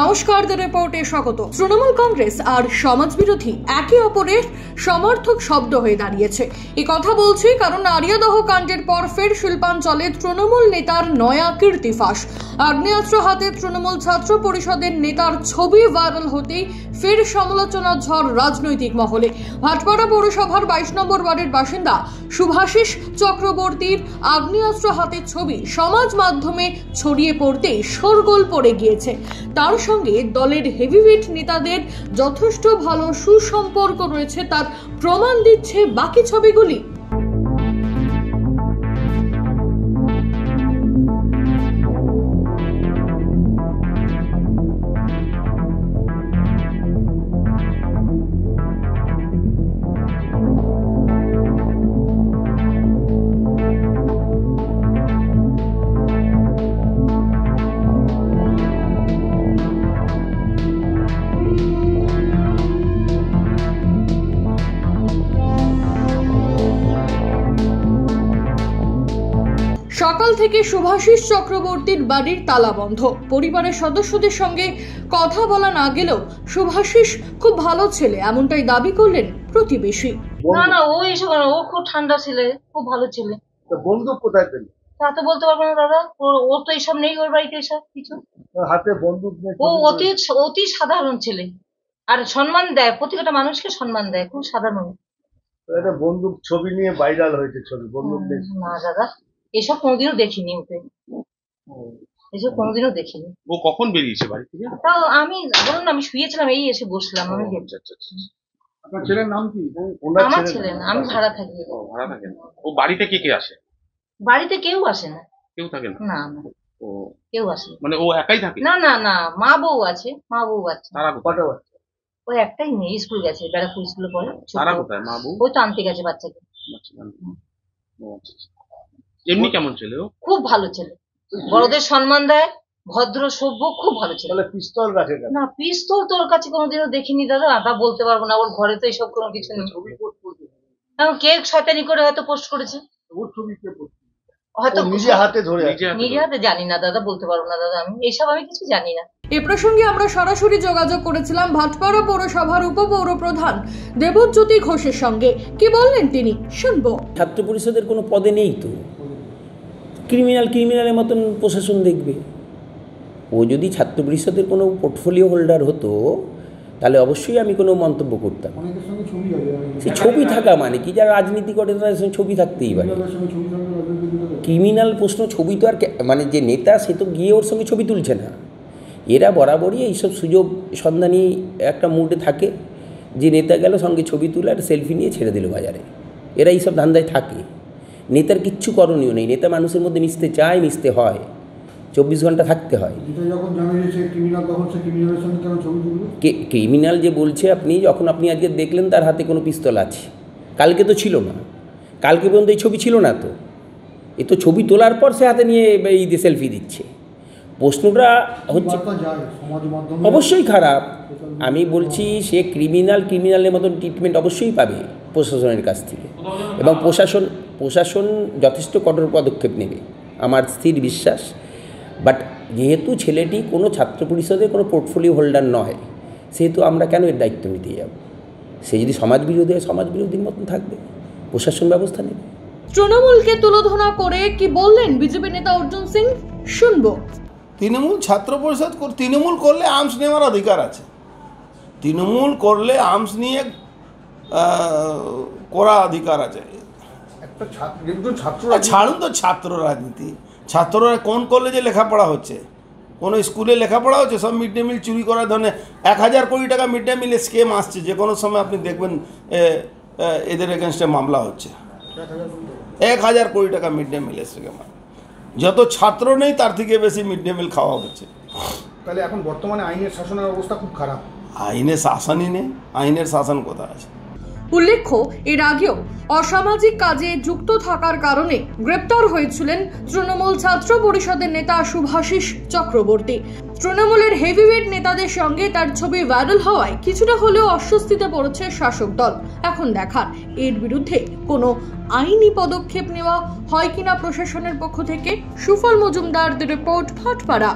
নমস্কার দ্য রিপোর্টে স্বাগত। তৃণমূল কংগ্রেস আর সমাজবিরোধী একে অপরের সমর্থক শব্দ হয়ে দাঁড়িয়েছে। এ কথা বলছি কারণ আরিয়াদহ কাণ্ডের পর ফের শিল্পাঞ্চলে তৃণমূল নেতার নয়া কীর্তিফাস আগ্নেয়াস্ত্র হাতে তৃণমূল ছাত্র পরিষদের নেতার ছবি ভাইরাল হতেই ফের সমালোচনা ঝড় রাজনৈতিক মহলে। ভাটপাড়া পৌরসভার বাইশ নম্বর ওয়ার্ডের বাসিন্দা শুভাশিস চক্রবর্তীর আগ্নেয়াস্ত্র হাতের ছবি সমাজ মাধ্যমে ছড়িয়ে পড়তেই শোরগোল পড়ে গিয়েছে। তার সঙ্গে দলের হেভিওয়েট নেতাদের যথেষ্ট ভালো সুসম্পর্ক রয়েছে তার প্রমাণ দিচ্ছে বাকি ছবিগুলি। সকাল থেকে শুভাশিস চক্রবর্তীর বাড়ির তালা বন্ধ। পরিবারের সদস্যদের সঙ্গে কথা বলা না গেলেও শুভাশিস খুব ভালো ছেলে এমনটাই দাবি করলেন প্রতিবেশী। না না ও এসব না, ও খুব ঠান্ডা ছেলে খুব ভালো ছেলে। তো বন্দুক কোথায় পেল? তা তো বলতে পারব না দাদা। ওর ওর তো এইসব নেই ওর বাড়িতে এসব কিছু। হাতে বন্দুক নিয়ে ও ছবি অতি অতি সাধারণ ছেলে। আর সম্মান দেয় প্রত্যেকটা মানুষকে সম্মান দেয় খুব সাধারণ। একটা বন্দুক ছবি নিয়ে ভাইরাল হয়েছে ছবি বন্দুক নিয়ে না দাদা। এসব কোনোদিনও দেখিনি ওকে। এসব কোনোদিনও দেখিনি। ও কখন বেরিয়েছে বাড়ি থেকে? তাও আমি বলুন না, আমি শুয়েছিলাম এই এসে বসলাম আমি। আচ্ছা, আচ্ছা, আচ্ছা। আপনার ছেলের নাম কি? আমার ছেলে না আমি ভাড়া থাকি। ও ভাড়া থাকেন ও বাড়িতে কে কে আসে? বাড়িতে কেউ আসে না। কেউ থাকে না? না না। ও। কেউ আসে মানে ও একাই থাকে? না না না মা বউ আছে মা বউ আছে। তারা বাচ্চা? ওই একটাই মেয়ে স্কুল গেছে ব্যারাকপুর স্কুলে পড়ে। তারা কোথায়? মা বউ? ওই তো আনতে গেছে বাচ্চাকে। ও, আচ্ছা। এমনি কেমন ছেলে ও? খুব ভালো ছেলে। বড়দের সম্মান দেয় ভদ্র সভ্য খুব ভালো ছেলে। তাহলে পিস্তল রাখে না পিস্তল তোর কাছে কোনোদিনও দেখিনি দাদা তা বলতে পারব না ওর ঘরে তো এইসব কোনো কিছু নেই। এখন কে শয়তানি করে হয়তো পোস্ট করেছে? ওর ছবি কে হয়তো নিজে হাতে ধরে নিজে হাতে জানি না দাদা বলতে পারব না দাদা আমি। এইসব আমি কিছু জানি না। এ প্রসঙ্গে আমরা সরাসরি যোগাযোগ করেছিলাম ভাটপাড়া পৌরসভার উপপৌর প্রধান দেবজ্যোতি ঘোষের সঙ্গে। কি বললেন তিনি? শুনব। ছাত্র পরিষদের কোনো পদে নেই তো? ক্রিমিনাল ক্রিমিনালের মতন প্রশাসন দেখবে। ও যদি ছাত্র পরিষদের কোনো পোর্টফোলিও হোল্ডার হতো তাহলে অবশ্যই আমি কোনো মন্তব্য করতাম। সে ছবি থাকা মানে কি? যারা রাজনীতি করে তাদের সঙ্গে ছবি থাকতেই পারে। ক্রিমিনাল প্রশ্ন ছবি তো আর মানে যে নেতা সে তো গিয়ে ওর সঙ্গে ছবি তুলছে না। এরা বরাবরই এইসব সুযোগ সন্ধানী একটা মুডে থাকে। যে নেতা গেল সঙ্গে ছবি তুলে আর সেলফি নিয়ে ছেড়ে দিল বাজারে। এরা এইসব ধান্দায় থাকে। নেতার কিচ্ছু করণীয় নেই। নেতা মানুষের মধ্যে মিশতে চায় মিশতে হয়। চব্বিশ ঘণ্টা থাকতে হয়। যে ক্রিমিনাল যে বলছে আপনি যখন আপনি আজকে দেখলেন তার হাতে কোনো পিস্তল আছে। কালকে তো ছিল না। কালকে পর্যন্ত এই ছবি ছিল না তো। এ তো ছবি তোলার পর সে হাতে নিয়ে এই সেলফি দিচ্ছে। প্রশ্নটা হচ্ছে অবশ্যই খারাপ। আমি বলছি সে ক্রিমিনাল ক্রিমিনালের মতন ট্রিটমেন্ট অবশ্যই পাবে প্রশাসনের কাছ থেকে। এবং প্রশাসন প্রশাসন যথেষ্ট কঠোর পদক্ষেপ নেবে আমার স্থির বিশ্বাস। বাট যেহেতু ছেলেটি কোনো ছাত্র পরিষদের কোনো পোর্টফোলিও হোল্ডার নয় সেহেতু আমরা কেন এর দায়িত্ব নিতে যাব? সে যদি সমাজ বিরোধী হয় সমাজ বিরোধীর মতন থাকবে। প্রশাসন ব্যবস্থা নেবে। তৃণমূলকে তুলোধনা করে কি বললেন বিজেপি নেতা অর্জুন সিং? শুনব। তৃণমূল ছাত্র পরিষদ কর- তৃণমূল করলে আর্মস নেওয়ার অধিকার আছে। তৃণমূল করলে আর্মস নিয়ে করা অধিকার আছে। ছাড়ুন তো ছাত্র রাজনীতি। ছাত্ররা কোন কলেজে লেখাপড়া হচ্ছে? কোনো স্কুলে লেখাপড়া হচ্ছে? সব মিড ডে মিল চুরি করার ধরনের এক হাজার কোটি টাকা মিড ডে মিলের স্কেম আসছে। যে কোনো সময় আপনি দেখবেন এদের এগেনস্টে মামলা হচ্ছে। এক হাজার কোটি টাকা মিড ডে মিলের স্কেম যত ছাত্র নেই তার থেকে বেশি মিড ডে মিল খাওয়া হচ্ছে। তাহলে এখন বর্তমানে আইনের শাসনের অবস্থা খুব খারাপ। আইনের শাসনই নেই। আইনের শাসন কোথায় আছে? উল্লেখ্য, এর আগেও অসামাজিক কাজে যুক্ত থাকার কারণে গ্রেপ্তার হয়েছিলেন তৃণমূল ছাত্র পরিষদের নেতা শুভাশিস চক্রবর্তী। তৃণমূলের হেভিওয়েট নেতাদের সঙ্গে তার ছবি ভাইরাল হওয়ায় কিছুটা হলেও অস্বস্তিতে পড়েছে শাসক দল। এখন দেখার, এর বিরুদ্ধে কোনো আইনি পদক্ষেপ নেওয়া হয় কিনা প্রশাসনের পক্ষ থেকে, সুফল মজুমদার দি রিপোর্ট ভাটপাড়া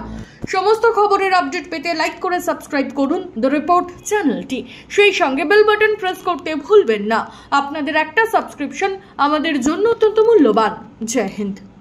সমস্ত খবরের আপডেট পেতে লাইক করে সাবস্ক্রাইব করুন দ্য রিপোর্ট চ্যানেলটি। সেই সঙ্গে বেল বাটন প্রেস করতে ভুলবেন না। আপনাদের একটা সাবস্ক্রিপশন আমাদের জন্য অত্যন্ত মূল্যবান। জয় হিন্দ।